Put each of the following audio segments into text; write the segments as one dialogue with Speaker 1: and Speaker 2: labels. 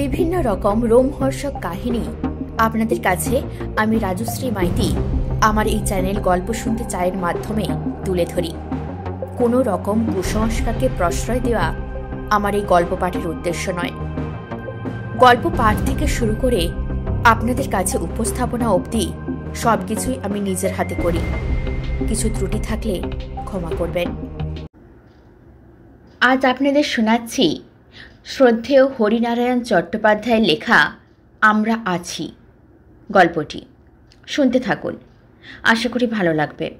Speaker 1: বিভিন্ন রকম রোমহর্ষক কাহিনী আপনাদের কাছে আমি রাজশ্রী মাইতি আমার এই চ্যানেল গল্প শুনতে চায়ের মাধ্যমে তুলে ধরি। কোনো রকম কুসংস্কারকে প্রশ্রয় দেওয়া আমার এই গল্প পাঠের উদ্দেশ্য নয়। গল্প পাঠ থেকে শুরু করে আপনাদের কাছে উপস্থাপনা অবধি সব কিছুই আমি নিজের হাতে করি। কিছু ত্রুটি থাকলে ক্ষমা করবেন। আজ আপনাদের শোনাচ্ছি শ্রদ্ধেয় হরিনারায়ণ চট্টোপাধ্যায়ের লেখা আমরা আছি গল্পটি। শুনতে থাকুন। আশা করি ভালো লাগবে।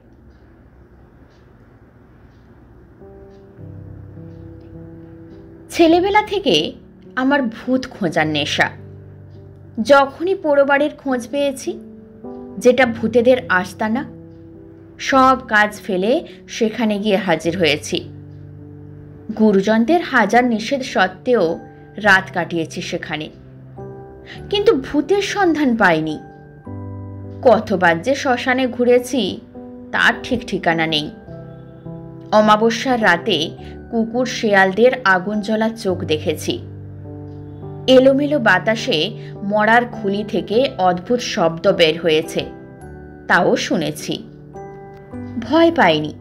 Speaker 1: ছেলেবেলা থেকে আমার ভূত খোঁজার নেশা। যখনই পোড়োবাড়ির খোঁজ পেয়েছি, যেটা ভূতেদের আস্তানা, সব কাজ ফেলে সেখানে গিয়ে হাজির হয়েছি। গুরুজনদের হাজার নিষেধ সত্ত্বেও রাত কাটিয়েছি সেখানে। কিন্তু ভূতের সন্ধান পাইনি। কতবার যে শ্মশানে ঘুরেছি, তার ঠিক ঠিকানা নেই। অমাবস্যার রাতে কুকুর শেয়ালদের আগুন জ্বলা চোখ দেখেছি। এলোমেলো বাতাসে মরার খুলি থেকে অদ্ভুত শব্দ বের হয়েছে, তাও শুনেছি। ভয় পাইনি।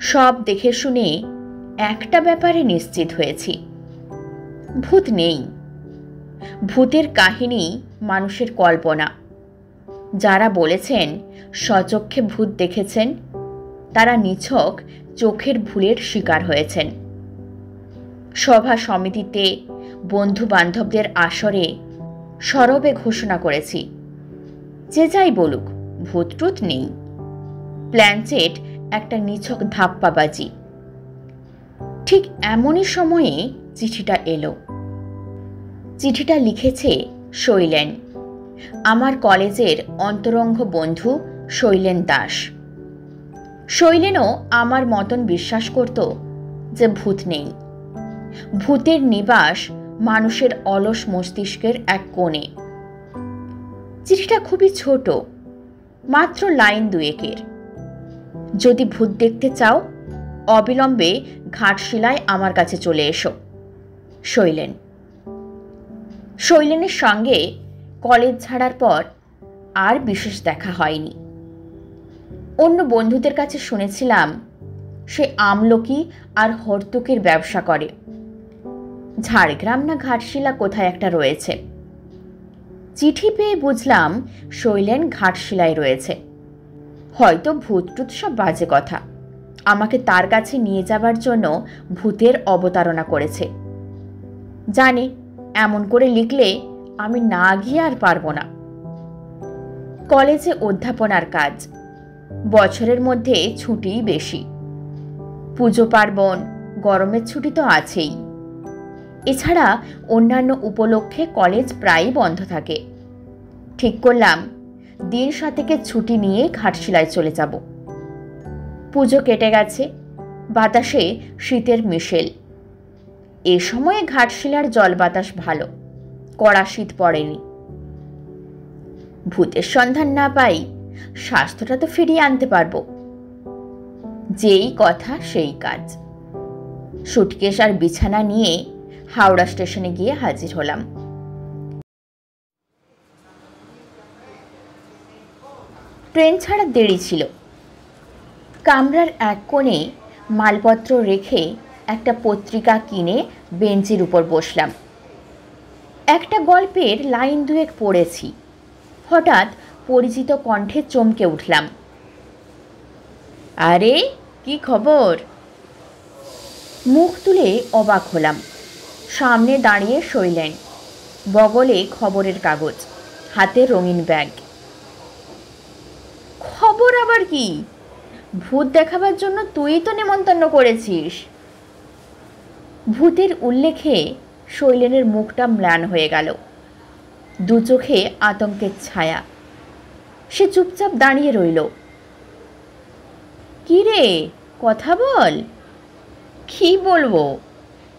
Speaker 1: সব দেখে শুনে একটা ব্যাপারে নিশ্চিত হয়েছি। ভূত নেই। ভূতের কাহিনী মানুষের কল্পনা। যারা বলেছেন, সচক্ষে ভূত দেখেছেন, তারা নিছক চোখের ভুলের শিকার হয়েছেন। সভা সমিতিতে বন্ধু বান্ধবদের আসরে সরবে ঘোষণা করেছি। যে যাই বলুক, ভূতটুত নেই। প্ল্যানচেট একটা নিছক ধাপ্পাবাজি। ঠিক এমনই সময়ে চিঠিটা এলো। চিঠিটা লিখেছে শৈলেন। আমার কলেজের অন্তরঙ্গ বন্ধু শৈলেন দাস। শৈলেনও আমার মতন বিশ্বাস করত যে ভূত নেই। ভূতের নিবাস মানুষের অলস মস্তিষ্কের এক কোণে। চিঠিটা খুবই ছোট, মাত্র লাইন দুয়েকের। যদি ভূত দেখতে চাও অবিলম্বে ঘাটশিলায় আমার কাছে চলে এসো। শৈলেন। শৈলেনের সঙ্গে কলেজ ছাড়ার পর আর বিশেষ দেখা হয়নি। অন্য বন্ধুদের কাছে শুনেছিলাম, সে আমলকি আর হর্তুকের ব্যবসা করে। ঝাড়গ্রাম না ঘাটশিলা কোথায় একটা রয়েছে। চিঠি পেয়ে বুঝলাম শৈলেন ঘাটশিলায় রয়েছে। হয়তো ভূত টুত সব বাজে কথা। আমাকে তার কাছে নিয়ে যাবার জন্য ভূতের অবতারণা করেছে। জানি, এমন করে লিখলে আমি না গিয়ে আর পারব না। কলেজে অধ্যাপনার কাজ। বছরের মধ্যে ছুটিই বেশি। পুজো পার্বণ, গরমের ছুটি তো আছেই। এছাড়া অন্যান্য উপলক্ষে কলেজ প্রায়ই বন্ধ থাকে। ঠিক করলাম, দিন সাতেকের ছুটি নিয়ে ঘাটশিলায় চলে যাব। পুজো কেটে গেছে, বাতাসে শীতের মিশেল। এ সময়ে ঘাটশিলার জল বাতাস ভালো, কড়া শীত পড়েনি। ভূতের সন্ধান না পাই, স্বাস্থ্যটা তো ফিরিয়ে আনতে পারব। যেই কথা, সেই কাজ। সুটকেশ আর বিছানা নিয়ে হাওড়া স্টেশনে গিয়ে হাজির হলাম। ট্রেন ছাড়া দেরি ছিল। কামরার এক কোণে মালপত্র রেখে একটা পত্রিকা কিনে বেঞ্চের উপর বসলাম। একটা গল্পের লাইন দুয়েক পড়েছি। হঠাৎ পরিচিত কণ্ঠে চমকে উঠলাম। আরে, কি খবর? মুখ তুলে অবাক হলাম। সামনে দাঁড়িয়ে শৈলেন। বগলে খবরের কাগজ, হাতে রঙিন ব্যাগ। খবর আবার কি? ভূত দেখাবার জন্য তুই তো নেমন্তন্ন করেছিস। ভূতের উল্লেখে শৈলেনের মুখটা ম্লান হয়ে গেল। দু চোখে আতঙ্কের ছায়া। সে চুপচাপ দাঁড়িয়ে রইল। কি রে? কথা বল। কি বলব?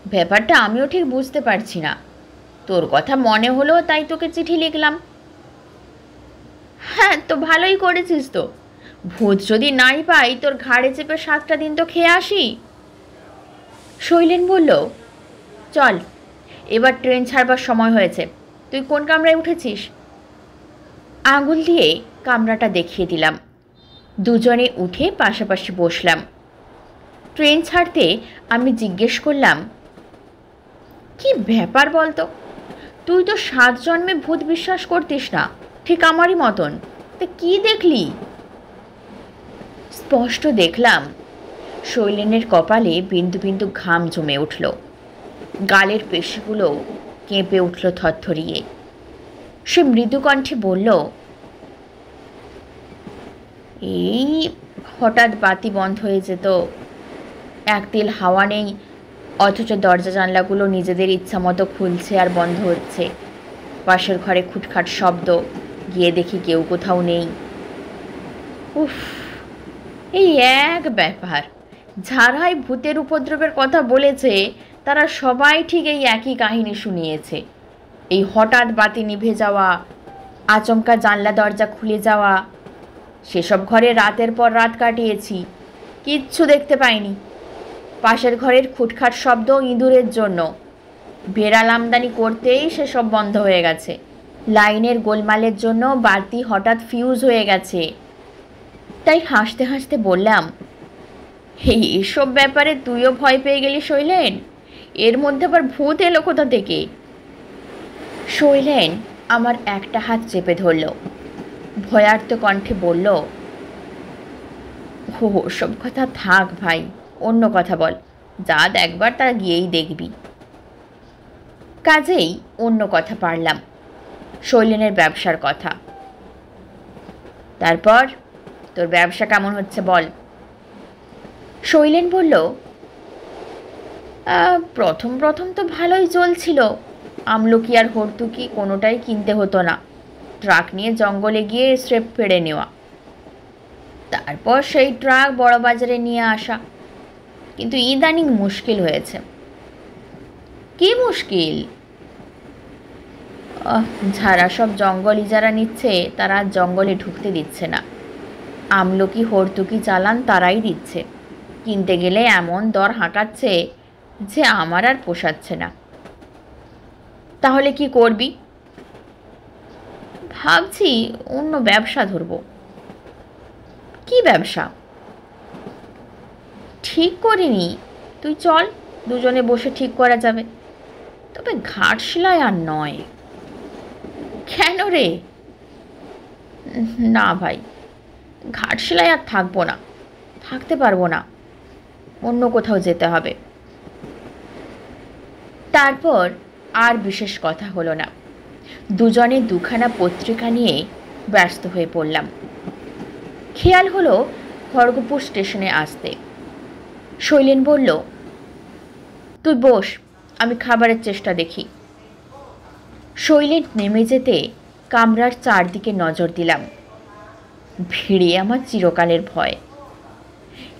Speaker 1: ব্যাপারটা আমিও ঠিক বুঝতে পারছি না। তোর কথা মনে হলো তাই তোকে চিঠি লিখলাম। হ্যাঁ তো ভালোই করেছিস তো। ভূত যদি নাই পাই, তোর ঘাড়ে চেপে সাতটা দিন তো খেয়ে আসি। শৈলেন বলল, চল, এবার ট্রেন ছাড়বার সময় হয়েছে। তুই কোন কামরায় উঠেছিস? আঙুল দিয়ে কামরাটা দেখিয়ে দিলাম। দুজনে উঠে পাশাপাশি বসলাম। ট্রেন ছাড়তে আমি জিজ্ঞেস করলাম, কি ব্যাপার বলতো? তুই তো সাত জন্মে ভূত বিশ্বাস করতিস না। ঠিক আমারই মতন। তা কি দেখলি? স্পষ্ট দেখলাম। শৈলেনের কপালে বিন্দু বিন্দু ঘাম জমে উঠল। গালের পেশিগুলো কেঁপে উঠল থরথরিয়ে। সে মৃদু কণ্ঠে বলল, এই হঠাৎ বাতি বন্ধ হয়ে যেত। এক তিল হাওয়া নেই, অথচ দরজা জানলাগুলো নিজেদের ইচ্ছা মতো খুলছে আর বন্ধ হচ্ছে। পাশের ঘরে খুটখাট শব্দ, গিয়ে দেখি কেউ কোথাও নেই। উফ এই এক ব্যাপার। যারাই ভূতের উপদ্রবের কথা বলেছে, তারা সবাই ঠিক এই একই কাহিনী শুনিয়েছে। এই হঠাৎ বাতি নিভে যাওয়া, আচমকা জানলা দরজা খুলে যাওয়া, সেসব ঘরে রাতের পর রাত কাটিয়েছি, কিচ্ছু দেখতে পাইনি। পাশের ঘরের খুটখাট শব্দ ইঁদুরের জন্য। বেড়াল আমদানি করতেই সেসব বন্ধ হয়ে গেছে। লাইনের গোলমালের জন্য বাতি হঠাৎ ফিউজ হয়ে গেছে। তাই হাসতে হাসতে বললাম, এই এসব ব্যাপারে তুইও ভয় পেয়ে গেলি শৈলেন? এর মধ্যে আবার ভূত এলো কোথা থেকে? শৈলেন আমার একটা হাত চেপে ধরল, ভয়ার্ত কণ্ঠে বলল, হো, সব কথা থাক ভাই, অন্য কথা বল, যা দেখবার তা গিয়েই দেখবি। কাজেই অন্য কথা পারলাম, শৈলেনের ব্যবসার কথা। তারপর তোর ব্যবসা কেমন হচ্ছে বল। শৈলেন বলল প্রথম প্রথম তো ভালোই চলছিল। আমলকি আর হর্তুকি কোনোটাই কিনতে হতো না। ট্রাক নিয়ে জঙ্গলে গিয়ে স্রেপ ফেড়ে নেওয়া। তারপর সেই ট্রাক বড় বাজারে নিয়ে আসা। কিন্তু ইদানিং মুশকিল হয়েছে। কি মুশকিল? যারা সব জঙ্গল ইজারা নিচ্ছে, তারা জঙ্গলে ঢুকতে দিচ্ছে না। আমলকি হর্তুকি চালান তারাই দিচ্ছে। কিনতে গেলে এমন দর হাঁকাচ্ছে যে আমার আর পোষাচ্ছে না। তাহলে কি করবি? ভাবছি অন্য ব্যবসা ধরব। কি ব্যবসা? ঠিক করিনি। তুই চল, দুজনে বসে ঠিক করা যাবে। তবে ঘাট সেলাই আর নয়। কেন রে? না ভাই। ঘাট সেলাই আর থাকব না। থাকতে পারব না। অন্য কোথাও যেতে হবে। তারপর আর বিশেষ কথা হলো না। দুজনে দুখানা পত্রিকা নিয়ে ব্যস্ত হয়ে পড়লাম। খেয়াল হলো খড়গপুর স্টেশনে আসতে। শৈলেন বলল, তুই বস, আমি খাবারের চেষ্টা দেখি। শৈলেন নেমে যেতে কামরার চারদিকে নজর দিলাম। ভিড়ে আমার চিরকালের ভয়।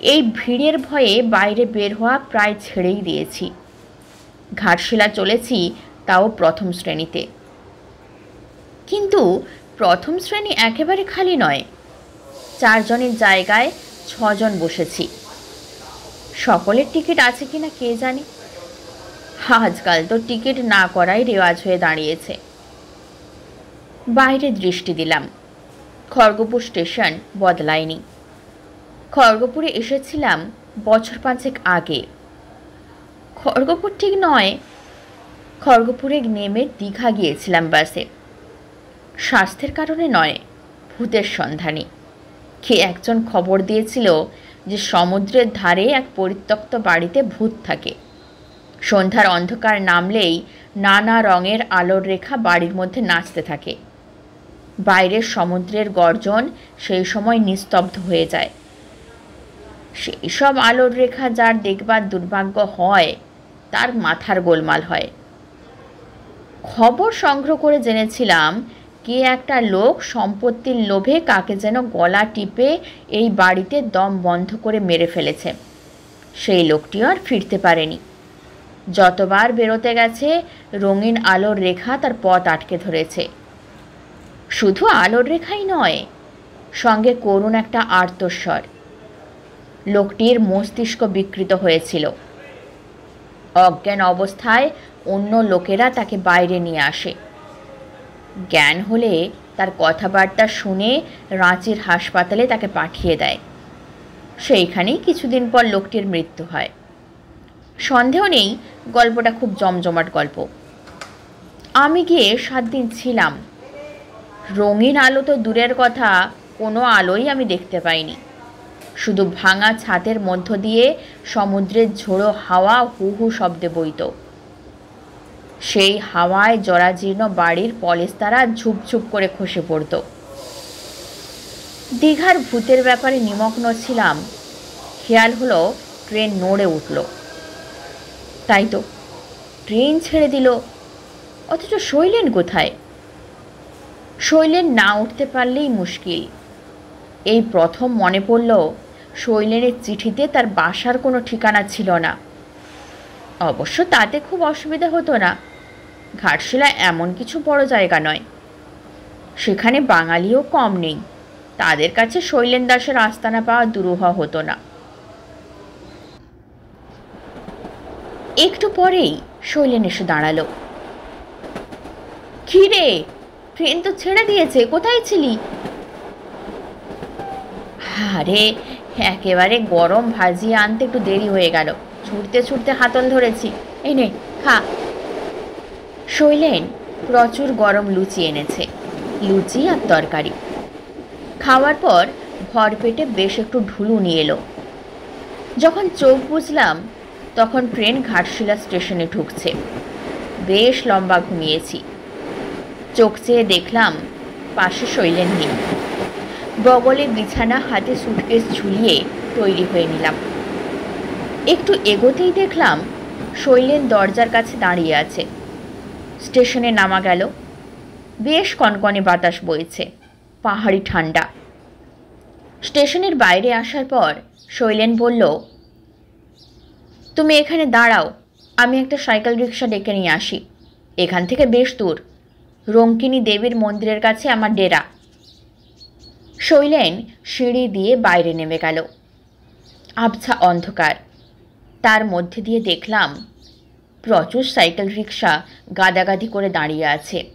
Speaker 1: এই ভিড়ের ভয়ে বাইরে বের হওয়া প্রায় ছেড়েই দিয়েছি। ঘাটশিলা চলেছি তাও প্রথম শ্রেণীতে। কিন্তু প্রথম শ্রেণি একেবারে খালি নয়, চারজনের জায়গায় ছজন বসেছি। সকলের টিকিট আছে কিনা কে জানে? আজকাল তো টিকিট না করাই রেওয়াজ হয়ে দাঁড়িয়েছে। বাইরে দৃষ্টি দিলাম। খড়গপুর স্টেশন বদলায়নি। খড়গপুরে এসেছিলাম বছর পাঁচেক আগে। খড়গপুর ঠিক নয়, খড়গপুরে নেমে দীঘা গিয়েছিলাম বাসে। স্বাস্থ্যের কারণে নয়, ভূতের সন্ধানে। কে একজন খবর দিয়েছিল যে সমুদ্রের ধারে এক পরিত্যক্ত বাড়িতে ভূত থাকে। সন্ধ্যার অন্ধকার নামলেই নানা রঙের আলোর রেখা বাড়ির মধ্যে নাচতে থাকে। বাইরের সমুদ্রের গর্জন সেই সময় নিস্তব্ধ হয়ে যায়। সেই সব আলোর রেখা যার দেখবার দুর্ভাগ্য হয়, তার মাথার গোলমাল হয়। খবর সংগ্রহ করে জেনেছিলাম কে একটা লোক সম্পত্তির লোভে কাকে যেন গলা টিপে এই বাড়িতে দম বন্ধ করে মেরে ফেলেছে। সেই লোকটিও আর ফিরতে পারেনি। যতবার বেরোতে গেছে, রঙিন আলোর রেখা তার পথ আটকে ধরেছে। শুধু আলোর রেখাই নয়, সঙ্গে করুণ একটা আর্তস্বর। লোকটির মস্তিষ্ক বিকৃত হয়েছিল। অজ্ঞান অবস্থায় অন্য লোকেরা তাকে বাইরে নিয়ে আসে। জ্ঞান হলে তার কথাবার্তা শুনে রাঁচির হাসপাতালে তাকে পাঠিয়ে দেয়। সেইখানেই কিছুদিন পর লোকটির মৃত্যু হয়। সন্দেহ নেই, গল্পটা খুব জমজমাট গল্প। আমি গিয়ে সাত দিন ছিলাম। রঙিন আলো তো দূরের কথা, কোনো আলোই আমি দেখতে পাইনি। শুধু ভাঙা ছাদের মধ্য দিয়ে সমুদ্রের ঝোড়ো হাওয়া হু হু শব্দে বইত। সেই হাওয়ায় জরাজীর্ণ বাড়ির পলেস্তারা ঝুপঝুপ করে খসে পড়ত। দীঘার ভূতের ব্যাপারে নিমগ্ন ছিলাম। খেয়াল হলো, ট্রেন নড়ে উঠল। তাই তো, ট্রেন ছেড়ে দিল। অথচ শৈলেন কোথায়? শৈলেন না উঠতে পারলেই মুশকিল। এই প্রথম মনে পড়ল শৈলেনের চিঠিতে তার বাসার কোনো ঠিকানা ছিল না। অবশ্য তাতে খুব অসুবিধা হতো না। ঘাটশিলা এমন কিছু বড় জায়গা নয়। সেখানে বাঙালিও কম নেই। তাদের কাছে শৈলেন দাসের আস্তানা পাওয়া দুরূহ হতো না। একটু পরেই শৈলেন এসে দাঁড়াল। কী রে? ট্রেন তো ছেড়ে দিয়েছে, কোথায় ছিলি? আরে, একেবারে গরম ভাজিয়ে আনতে একটু দেরি হয়ে গেল। ছুটতে ছুটতে হাতল ধরেছি। এই নে, খা। শৈলেন প্রচুর গরম লুচি এনেছে, লুচি আর তরকারি। খাওয়ার পর ভর পেটে বেশ একটু ঢুলু নিয়ে এলো। যখন চোখ বুঝলাম তখন ট্রেন ঘাটশিলা স্টেশনে ঢুকছে। বেশ লম্বা ঘুমিয়েছি। চোখ চেয়ে দেখলাম পাশে শৈলেন নেই। বগলে বিছানা হাতে সুটকেস ঝুলিয়ে তৈরি হয়ে নিলাম। একটু এগোতেই দেখলাম শৈলেন দরজার কাছে দাঁড়িয়ে আছে। স্টেশনে নামা গেল। বেশ কনকনে বাতাস বইছে, পাহাড়ি ঠান্ডা। স্টেশনের বাইরে আসার পর শৈলেন বলল, তুমি এখানে দাঁড়াও, আমি একটা সাইকেল রিক্সা ডেকে নিয়ে আসি। এখান থেকে বেশ দূর। রঙ্কিনী দেবীর মন্দিরের কাছে আমার ডেরা। শৈলেন সিঁড়ি দিয়ে বাইরে নেমে গেল। আবছা অন্ধকার। তার মধ্যে দিয়ে দেখলাম প্রচুর সাইকেল রিক্সা গাদাগাদি করে দাঁড়িয়ে আছে।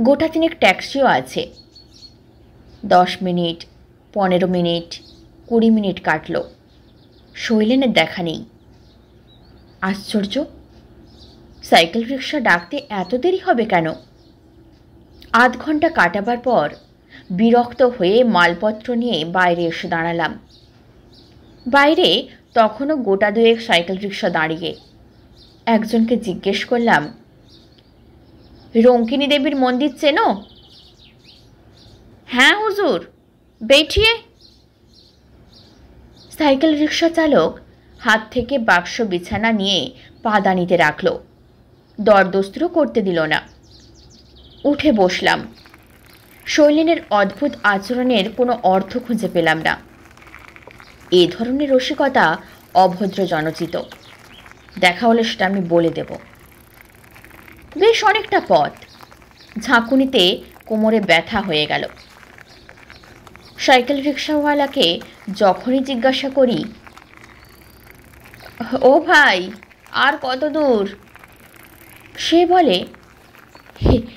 Speaker 1: গোটা তিনেক ট্যাক্সিও আছে। দশ মিনিট, পনেরো মিনিট, কুড়ি মিনিট কাটল। শৈলেনের দেখা নেই। আশ্চর্য! সাইকেল রিক্সা ডাকতে এত দেরি হবে কেন? আধ ঘণ্টা কাটাবার পর বিরক্ত হয়ে মালপত্র নিয়ে বাইরে এসে দাঁড়ালাম। বাইরে তখনও গোটা দুয়েক সাইকেল রিক্সা দাঁড়িয়ে। একজনকে জিজ্ঞেস করলাম, রঙ্কিনী দেবীর মন্দির চেনো? হ্যাঁ হুজুর। বেঠিয়ে। সাইকেল রিক্সা চালক হাত থেকে বাক্স বিছানা নিয়ে পাদানিতে রাখল। দরদস্ত্র করতে দিল না। উঠে বসলাম। শৈলেনের অদ্ভুত আচরণের কোনো অর্থ খুঁজে পেলাম না। এ ধরনের রসিকতা অভদ্র জনচিত। দেখা হলে সেটা আমি বলে দেব। বেশ অনেকটা পথ। ঝাঁকুনিতে কোমরে ব্যথা হয়ে গেল। সাইকেল রিক্সাওয়ালাকে যখনই জিজ্ঞাসা করি, ও ভাই, আর কত দূর? সে বলে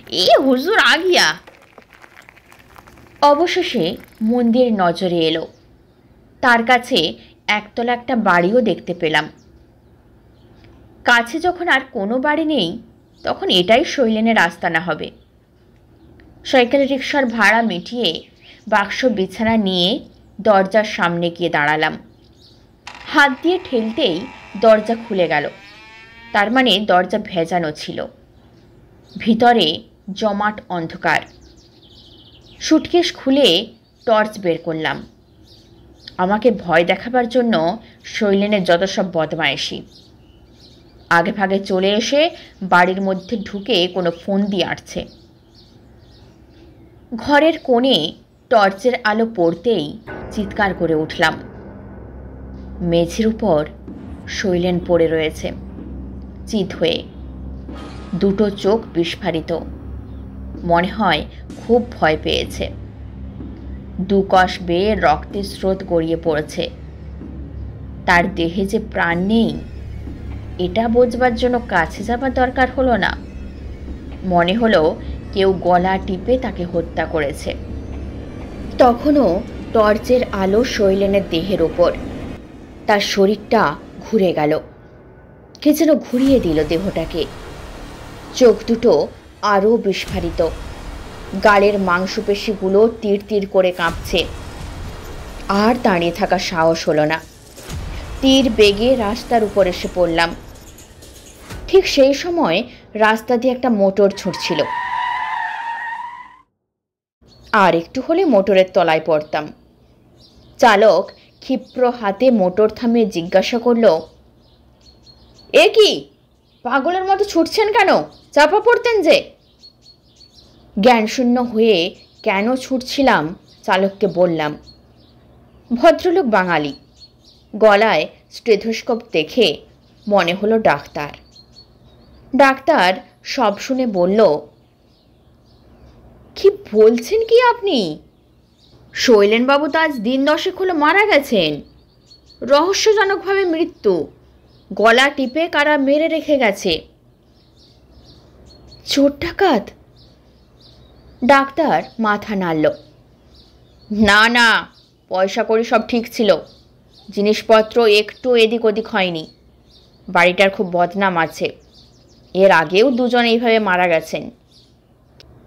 Speaker 1: এ, হুজুর আগিয়া। অবশেষে মন্দির নজরে এলো। তার কাছে একতলা একটা বাড়িও দেখতে পেলাম। কাছে যখন আর কোনো বাড়ি নেই, তখন এটাই শৈলেনের আস্তানা হবে। সাইকেল রিক্সার ভাড়া মিটিয়ে বাক্স বিছানা নিয়ে দরজার সামনে গিয়ে দাঁড়ালাম। হাত দিয়ে ঠেলতেই দরজা খুলে গেল। তার মানে দরজা ভেজানো ছিল। ভিতরে জমাট অন্ধকার। সুটকেস খুলে টর্চ বের করলাম। আমাকে ভয় দেখাবার জন্য শৈলেনের যত সব বদমায়েশি। আগে ভাগে চলে এসে বাড়ির মধ্যে ঢুকে কোনো ফোন দিয়ে আটছে। ঘরের কোণে টর্চের আলো পড়তেই চিৎকার করে উঠলাম। মেঝের উপর শৈলেন পড়ে রয়েছে, চিত হয়ে। দুটো চোখ বিস্ফারিত। মনে হয় খুব ভয় পেয়েছে। দুকশ বেয়ে রক্তের স্রোত গড়িয়ে পড়েছে। তার দেহে যে প্রাণ নেই, এটা বোঝবার জন্য কাছে যাবার দরকার হলো না। মনে হলো কেউ গলা টিপে তাকে হত্যা করেছে। তখনও টর্চের আলো শৈলেনের দেহের ওপর। তার শরীরটা ঘুরে গেল। কে যেন ঘুরিয়ে দিল দেহটাকে। চোখ দুটো আরও বিস্ফারিত। গালের মাংসপেশিগুলো তীর তীর করে কাঁপছে। আর দাঁড়িয়ে থাকা সাহস হলো না। তীর বেগে রাস্তার উপর এসে পড়লাম। ঠিক সেই সময় রাস্তা দিয়ে একটা মোটর ছুটছিল। আর একটু হলে মোটরের তলায় পড়তাম। চালক ক্ষিপ্র হাতে মোটর থামিয়ে জিজ্ঞাসা করল, এ কি? পাগলের মতো ছুটছেন কেন? চাপা পড়তেন যে। জ্ঞানশূন্য হয়ে কেন ছুটছিলাম? চালককে বললাম, ভদ্রলোক বাঙালি। গলায় স্টেথোস্কোপ দেখে মনে হলো ডাক্তার। ডাক্তার সব শুনে বলল, কি বলছেন কি আপনি? শৈলেনবাবু তো আজ দিন দশেক হলো মারা গেছেন। রহস্যজনকভাবে মৃত্যু। গলা টিপে কারা মেরে রেখে গেছে? চোর ডাকাত? ডাক্তার মাথা নাড়ল। না না, পয়সা করি সব ঠিক ছিল। জিনিসপত্র একটু এদিক ওদিক হয়নি। বাড়িটার খুব বদনাম আছে। এর আগেও দুজন এইভাবে মারা গেছেন।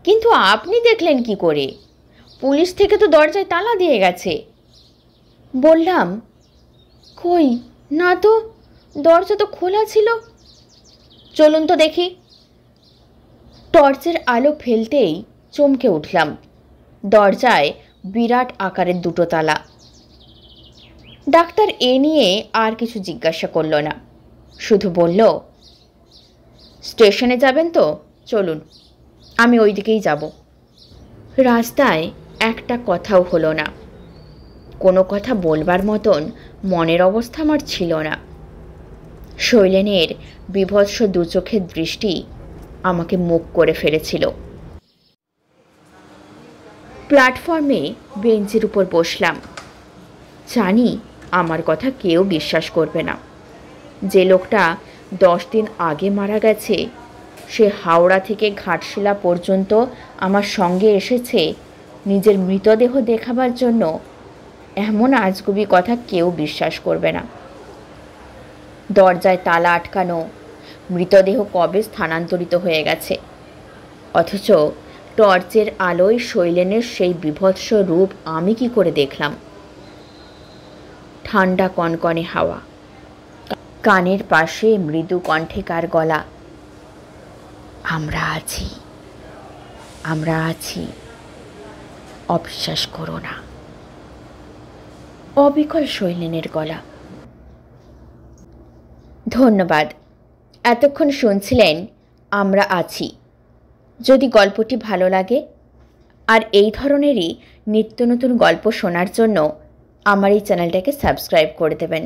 Speaker 1: কিন্তু আপনি দেখলেন কি করে? পুলিশ থেকে তো দরজায় তালা দিয়ে গেছে। বললাম, কই, না তো? দরজা তো খোলা ছিল। চলুন তো দেখি। টর্চের আলো ফেলতেই চমকে উঠলাম। দরজায় বিরাট আকারের দুটো তালা। ডাক্তার এ নিয়ে আর কিছু জিজ্ঞাসা করল না। শুধু বলল, স্টেশনে যাবেন তো? চলুন, আমি ওই দিকেই যাব। রাস্তায় একটা কথাও হলো না। কোনো কথা বলবার মতন মনের অবস্থা আমার ছিল না। শৈলেনের বিভৎস দুচোখের দৃষ্টি আমাকে মুখ করে ফেলেছিল। প্ল্যাটফর্মে বেঞ্চের উপর বসলাম। জানি আমার কথা কেউ বিশ্বাস করবে না। যে লোকটা দশ দিন আগে মারা গেছে, সে হাওড়া থেকে ঘাটশিলা পর্যন্ত আমার সঙ্গে এসেছে, নিজের মৃতদেহ দেখাবার জন্য, এমন আজগুবি কথা কেউ বিশ্বাস করবে না। দরজায় তালা আটকানো। মৃতদেহ কবে স্থানান্তরিত হয়ে গেছে? অথচ টর্চের আলোয় শৈলেনের সেই বিভৎস রূপ আমি কি করে দেখলাম? ঠান্ডা কনকনে হাওয়া। কানের পাশে মৃদু কণ্ঠেকার গলা, আমরা আছি। আমরা আছি। অবিশ্বাস করো না। অবিকল শৈলেনের গলা। ধন্যবাদ। এতক্ষণ শুনছিলেন, আমরা আছি। যদি গল্পটি ভালো লাগে, আর এই ধরনেরই নিত্য নতুন গল্প শোনার জন্য আমার এই চ্যানেলটাকে সাবস্ক্রাইব করে দেবেন।